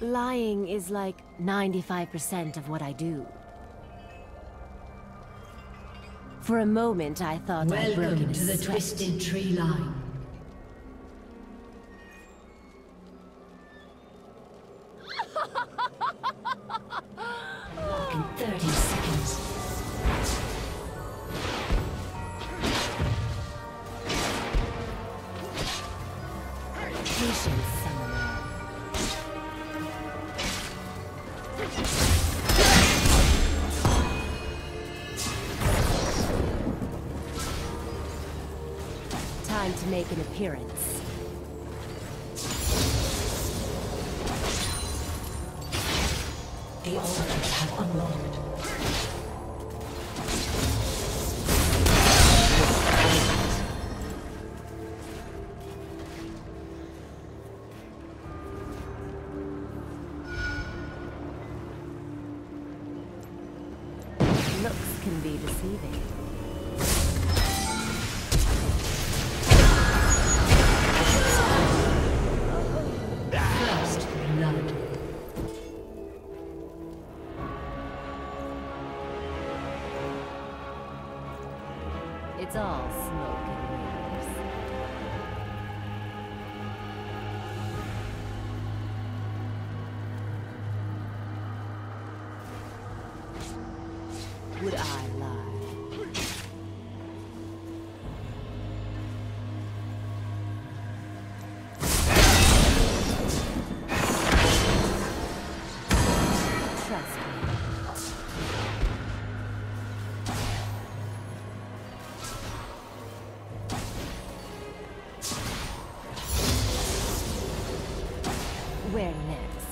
Lying is like 95% of what I do. For a moment, I thought I'd broken Welcome to the sweat. Twisted Treeline. In 30 seconds. Patience, Time to make an appearance. The altars have unlocked. Looks can be deceiving. First blood. It's all smoke Would I lie? Trust me. Where next?